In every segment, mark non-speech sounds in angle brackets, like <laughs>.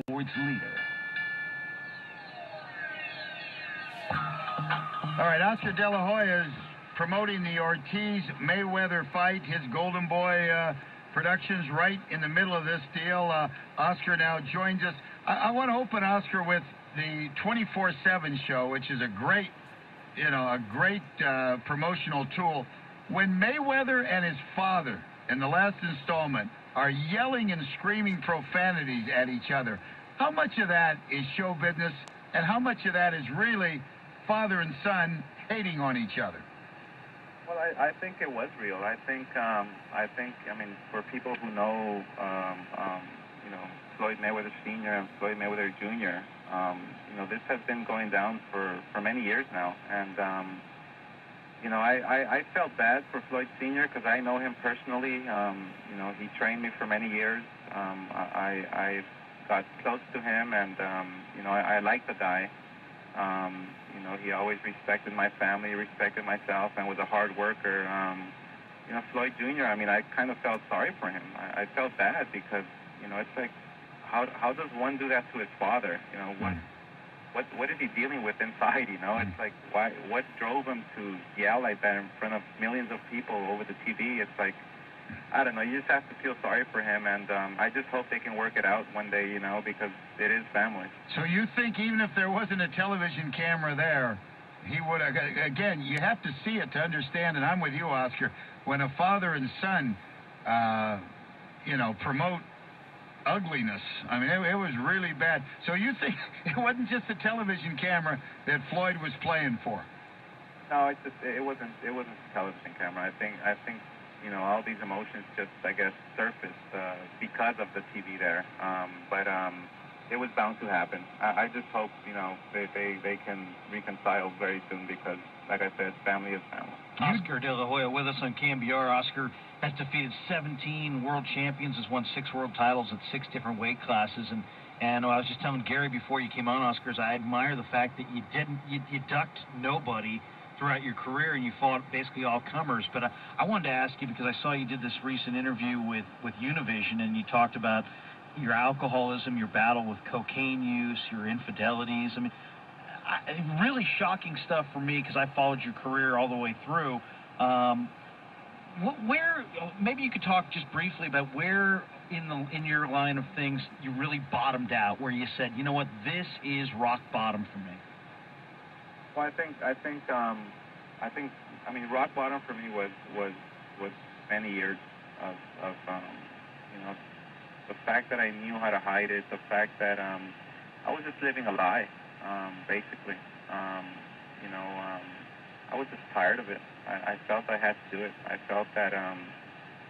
sports leader. All right, Oscar De La Hoya is promoting the Ortiz Mayweather fight, his Golden Boy uh, Productions, right in the middle of this deal. Uh, Oscar now joins us. I, I want to open Oscar with the 24/7 show, which is a great, you know, a great uh, promotional tool. When Mayweather and his father in the last installment are yelling and screaming profanities at each other, how much of that is show business, and how much of that is really father and son hating on each other? Well, I, I think it was real. I think, um, I think, I mean, for people who know, um, um, you know, Floyd Mayweather Sr. and Floyd Mayweather Jr., um, you know, this has been going down for, for many years now. And, um, you know, I, I, I felt bad for Floyd Sr. because I know him personally. Um, you know, he trained me for many years. Um, I, I got close to him, and, um, you know, I, I like the guy. Um, you know, he always respected my family, respected myself, and was a hard worker. Um, you know, Floyd Jr., I mean, I kind of felt sorry for him. I, I felt bad because, you know, it's like, how, how does one do that to his father? You know, what, what, what is he dealing with inside, you know? It's like, why, what drove him to yell like that in front of millions of people over the TV? It's like, I don't know. You just have to feel sorry for him, and um, I just hope they can work it out one day, you know, because it is family. So you think even if there wasn't a television camera there, he would have, again, you have to see it to understand, and I'm with you, Oscar, when a father and son, uh, you know, promote ugliness. I mean, it, it was really bad. So you think <laughs> it wasn't just the television camera that Floyd was playing for? No, it just it wasn't it wasn't the television camera. I think I think you know, all these emotions just, I guess, surfaced uh, because of the TV there. Um, but um, it was bound to happen. I, I just hope, you know, they, they, they can reconcile very soon because, like I said, family is family. Oscar De La Hoya with us on KNBR. Oscar has defeated 17 world champions, has won six world titles at six different weight classes, and and I was just telling Gary before you came on, Oscars, I admire the fact that you didn't, you, you ducked nobody throughout your career and you fought basically all comers. But I, I wanted to ask you because I saw you did this recent interview with, with Univision and you talked about your alcoholism, your battle with cocaine use, your infidelities. I mean, I, really shocking stuff for me because I followed your career all the way through. Um, where maybe you could talk just briefly about where in the in your line of things you really bottomed out, where you said, you know what, this is rock bottom for me. Well, I think I think um, I think I mean rock bottom for me was was was many years of, of um, you know the fact that I knew how to hide it, the fact that um, I was just living a lie, um, basically. Um, you know, um, I was just tired of it. I, I felt I had to do it. I felt that um,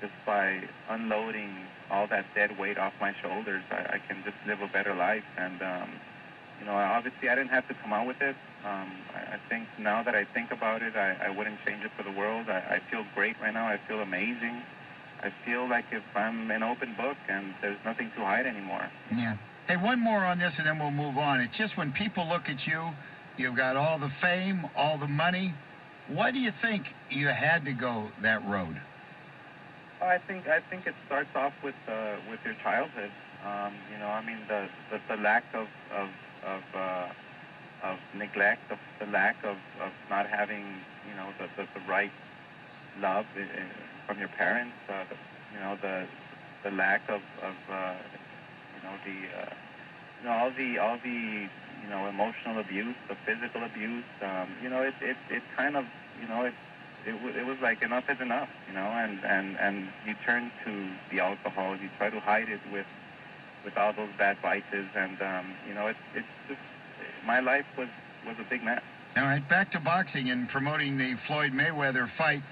just by unloading all that dead weight off my shoulders, I, I can just live a better life. And um, you know, obviously I didn't have to come out with it. Um, I, I think now that I think about it, I, I wouldn't change it for the world. I, I feel great right now. I feel amazing. I feel like if I'm an open book and there's nothing to hide anymore. Yeah. Hey, one more on this and then we'll move on. It's just when people look at you, you've got all the fame, all the money. Why do you think you had to go that road? Well, I think I think it starts off with uh, with your childhood. Um, you know, I mean the the, the lack of of of uh, of neglect, of the lack of, of not having you know the, the, the right love from your parents, uh, you know the the lack of, of uh, you know the uh, you know all the all the you know emotional abuse, the physical abuse. Um, you know it, it it kind of you know it it, w- it was like enough is enough, you know, and, and, and you turn to the alcohol, you try to hide it with with all those bad vices, and um, you know, it's it's just my life was was a big mess. All right, back to boxing and promoting the Floyd Mayweather fight.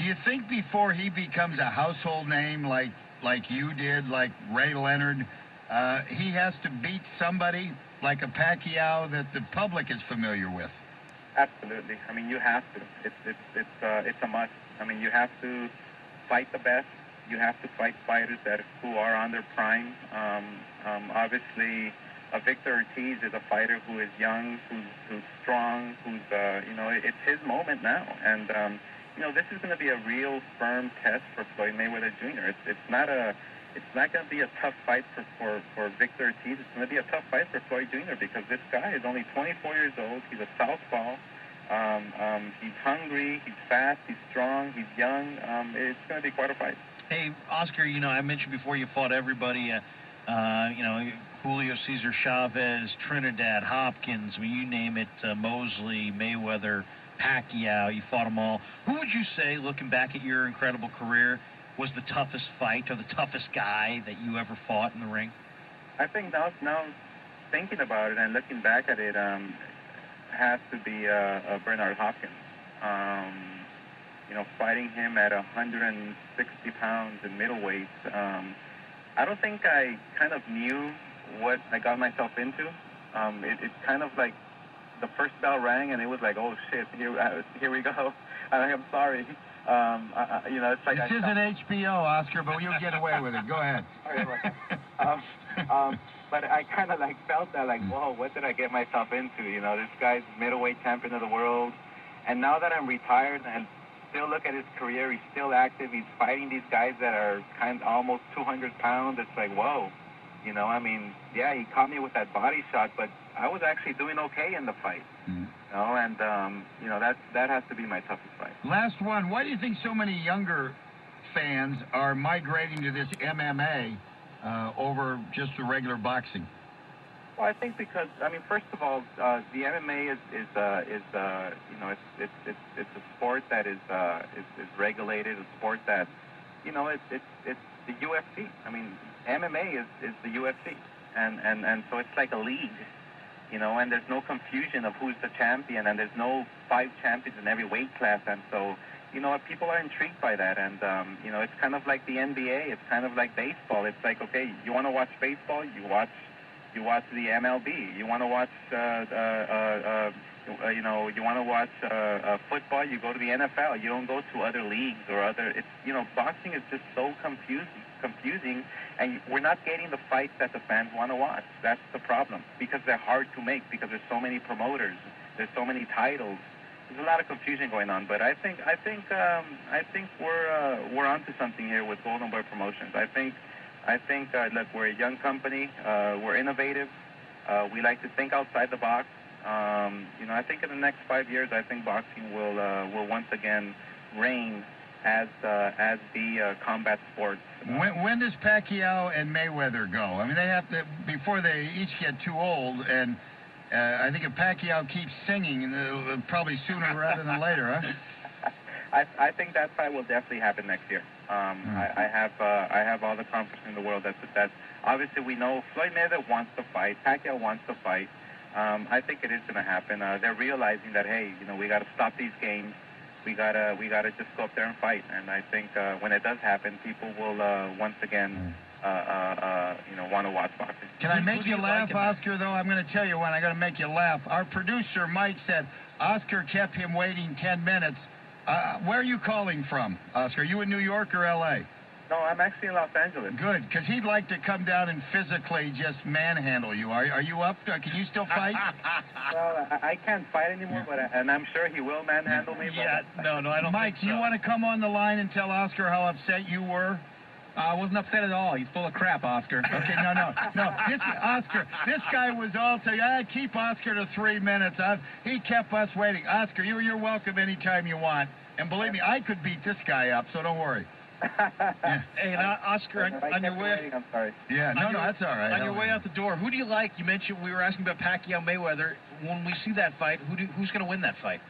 Do you think before he becomes a household name like like you did, like Ray Leonard, uh, he has to beat somebody like a Pacquiao that the public is familiar with? Absolutely. I mean, you have to. It's it's it's uh, it's a must. I mean, you have to fight the best you have to fight fighters that who are on their prime. Um, um, obviously, Victor Ortiz is a fighter who is young, who's, who's strong, who's uh, you know it's his moment now, and um, you know this is going to be a real firm test for Floyd Mayweather Jr. It's it's not a it's not going to be a tough fight for, for, for Victor Ortiz. It's going to be a tough fight for Floyd Jr. because this guy is only 24 years old. He's a southpaw. Um, um, he's hungry. He's fast. He's strong. He's young. Um, it's going to be quite a fight. Hey, Oscar, you know, I mentioned before you fought everybody, uh, uh, you know, Julio Cesar Chavez, Trinidad, Hopkins, I mean, you name it, uh, Mosley, Mayweather, Pacquiao, you fought them all. Who would you say, looking back at your incredible career, was the toughest fight or the toughest guy that you ever fought in the ring? I think now, now thinking about it and looking back at it, um, has to be uh, uh, Bernard Hopkins. Um, you know, fighting him at 160 pounds in middleweight, um, I don't think I kind of knew what I got myself into. Um, it, it's kind of like the first bell rang and it was like, oh shit, here, uh, here we go. <laughs> I, am sorry. Um, I, you know, it's like this I, isn't HBO, Oscar, but you'll get away with it. Go ahead. <laughs> um, um, but I kind of like felt that, like, whoa, what did I get myself into? You know, this guy's middleweight champion of the world, and now that I'm retired and still look at his career. He's still active. He's fighting these guys that are kind of almost 200 pounds. It's like, whoa. You know, I mean, yeah, he caught me with that body shot, but I was actually doing okay in the fight. Mm-hmm. You know, and um, you know that that has to be my toughest fight. Last one. Why do you think so many younger fans are migrating to this MMA uh, over just the regular boxing? Well, I think because I mean, first of all, uh, the MMA is is uh, is uh, you know it's it's it's it's a sport that is uh, is, is regulated, a sport that you know it's it's it's the UFC. I mean, MMA is is the UFC, and and and so it's like a league, you know, and there's no confusion of who's the champion, and there's no five champions in every weight class, and so you know people are intrigued by that, and um, you know it's kind of like the NBA, it's kind of like baseball. It's like okay, you want to watch baseball, you watch you watch the MLB. You want to watch, uh, uh, uh, uh, you know, you want to watch uh, uh, football. You go to the NFL. You don't go to other leagues or other. It's you know, boxing is just so confusing, confusing, and we're not getting the fights that the fans want to watch. That's the problem because they're hard to make because there's so many promoters. There's so many titles. There's a lot of confusion going on, but I think I think um, I think we're uh, we're onto something here with Golden Boy Promotions. I think I think, uh, look, we're a young company. Uh, we're innovative. Uh, we like to think outside the box. Um, you know, I think in the next five years, I think boxing will uh, will once again reign as uh, as the uh, combat sport. When, when does Pacquiao and Mayweather go? I mean, they have to before they each get too old, and uh, I think if Pacquiao keeps singing, uh, probably sooner rather than later, huh? <laughs> I, I think that fight will definitely happen next year. Um, mm-hmm. I, I have uh, I have all the confidence in the world that that obviously we know Floyd Mayweather wants to fight, Pacquiao wants to fight. Um, I think it is going to happen. Uh, they're realizing that hey, you know, we got to stop these games. We gotta we gotta just go up there and fight. And I think uh, when it does happen, people will uh, once again. Mm. Uh, uh, uh, you know, want to watch boxing. Can I make you, you laugh, like Oscar? Though I'm going to tell you when I got to make you laugh. Our producer Mike said Oscar kept him waiting 10 minutes uh, where are you calling from, Oscar? Are you in New York or L.A.? No, I'm actually in Los Angeles. Good, because he'd like to come down and physically just manhandle you. Are, are you up? Uh, can you still fight? <laughs> well, I, I, can't fight anymore, but I, and I'm sure he will manhandle me. Yeah, no, no, I don't. Mike, so. you want to come on the line and tell Oscar how upset you were? Uh, I wasn't upset at all. He's full of crap, Oscar. Okay, no, no, no. This Oscar, this guy was all saying, "I uh, keep Oscar to three minutes." I, he kept us waiting. Oscar, you, you're welcome anytime you want. And believe me, I could beat this guy up, so don't worry. yeah. <laughs> Hey, now, Oscar, on, on your way. Waiting, I'm sorry. Yeah, no, your, no, that's all right. On your way out the door, who do you like? You mentioned we were asking about Pacquiao Mayweather. When we see that fight, who do, who's going to win that fight?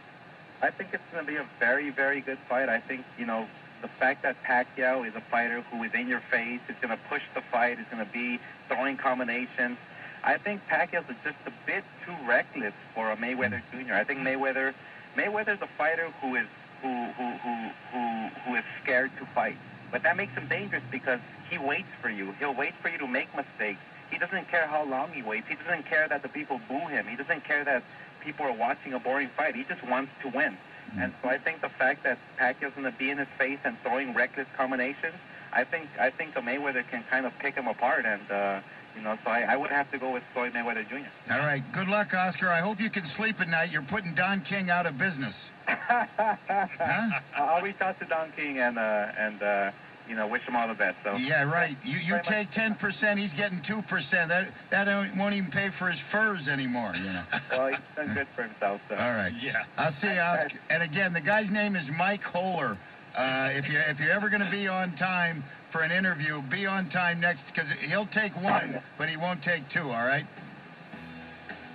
I think it's going to be a very, very good fight. I think you know the fact that Pacquiao is a fighter who is in your face, is going to push the fight, is going to be throwing combinations. I think Pacquiao is just a bit too reckless for a Mayweather Jr. I think Mayweather, Mayweather's a fighter who is who who who who who is scared to fight. But that makes him dangerous because he waits for you. He'll wait for you to make mistakes. He doesn't care how long he waits. He doesn't care that the people boo him. He doesn't care that people are watching a boring fight. He just wants to win. Mm-hmm. And so I think the fact that Pacquiao's going to be in his face and throwing reckless combinations, I think I think a Mayweather can kind of pick him apart. And uh, you know, so I, I would have to go with Floyd Mayweather Jr. All right. Good luck, Oscar. I hope you can sleep at night. You're putting Don King out of business. <laughs> huh? I'll reach out to Don King and uh, and uh, you know, wish him all the best. So Yeah, right. You you take ten percent, he's getting two percent. That that won't even pay for his furs anymore. You know. <laughs> well, he's done good for himself. So. All right. Yeah. I'll see you. Oscar. <laughs> And again, the guy's name is Mike Holer. Uh, if you if you're ever going to be on time for an interview, be on time next because he'll take one, but he won't take two. All right.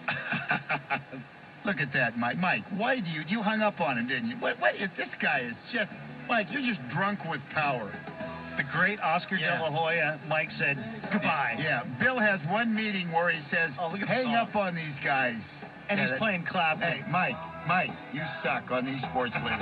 <laughs> Look at that, Mike. Mike, why do you you hung up on him, didn't you? What what is this guy is just Mike? You're just drunk with power. The great Oscar Yeah. De La Hoya, Mike said goodbye. Yeah, Bill has one meeting where he says, Oh, look at the "Hang up on these guys." And Yeah, he's that- playing clap. Hey, Mike, Mike, you suck on these sports leagues.